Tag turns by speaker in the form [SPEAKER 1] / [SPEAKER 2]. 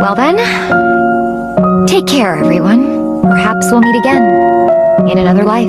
[SPEAKER 1] Well then, take care, everyone. Perhaps we'll meet again in another life.